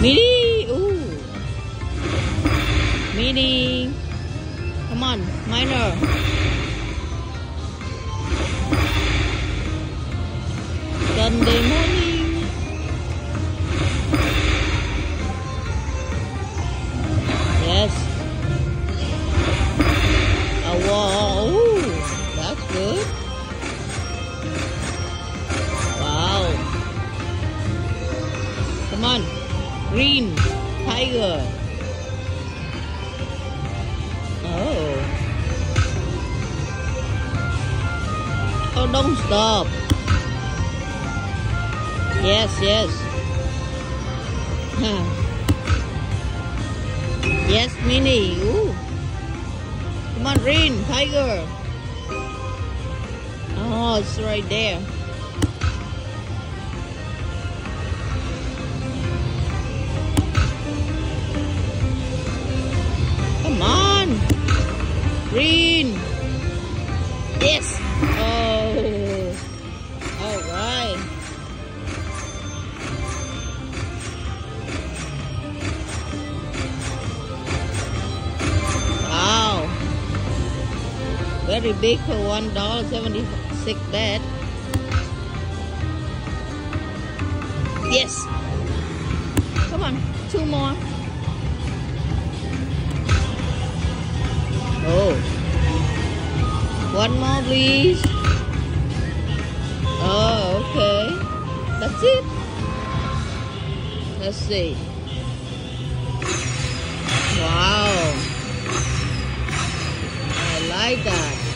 Mini, Ooh! mini, Come on, minor! Sunday morning! Yes! A wall! Ooh! That's good! Wow! Come on! Green. Tiger. Oh. Oh, don't stop. Yes, yes. Yes, Mini. Ooh. Come on, Green, Tiger. Oh, it's right there. Green. Yes. Oh. All right. Wow. Very big for one dollar seventy six bet. Yes. Come on, two more. One more, please. Oh, okay. That's it. Let's see. Wow. I like that.